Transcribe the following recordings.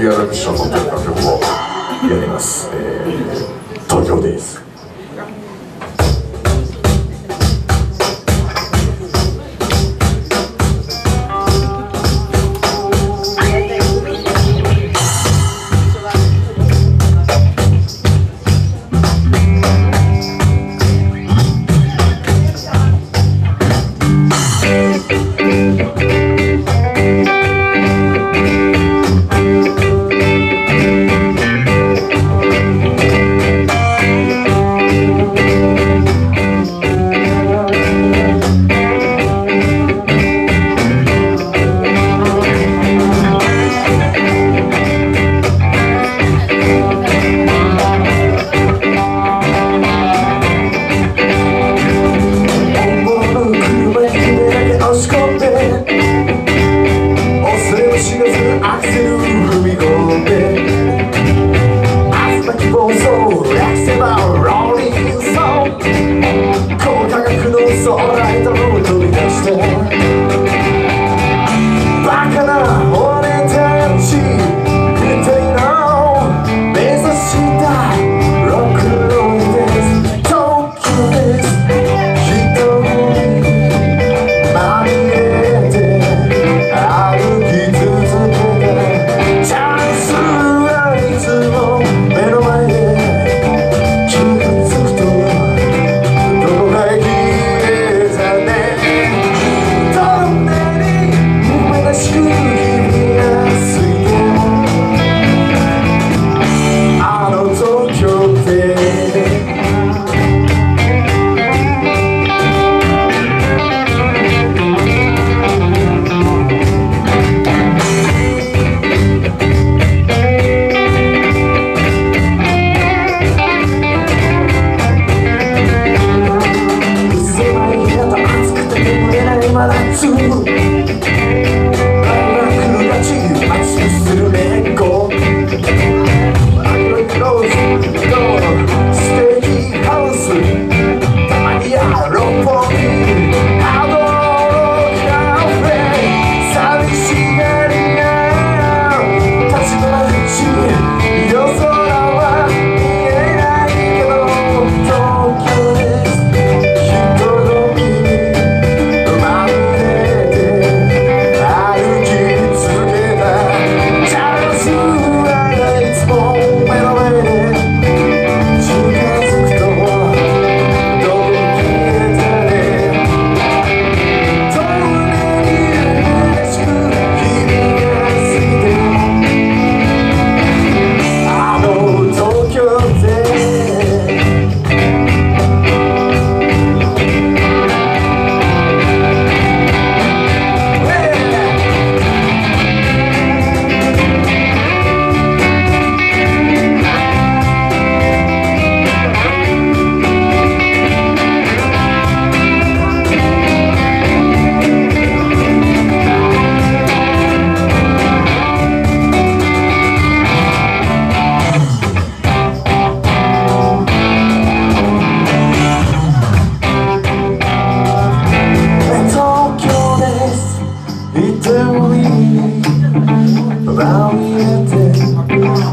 リアルミッションの全楽曲をやります、えー、東京です。so hard I hit the road till the next day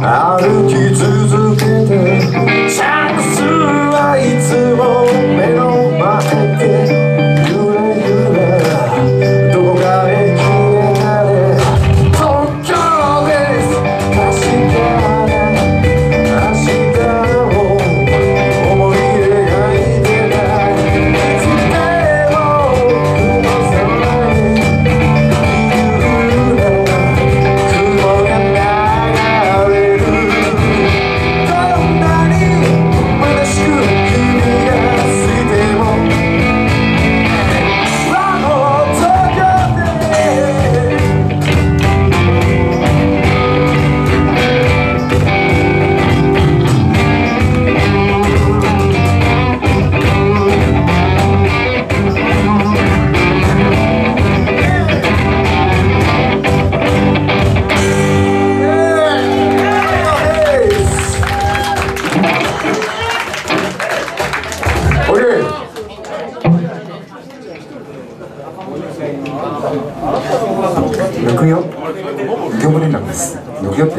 歩き続けてチャンスはいつも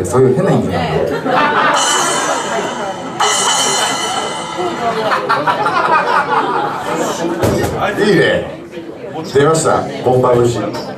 そういう変な意味なんで いいね。出ました。ボンバー節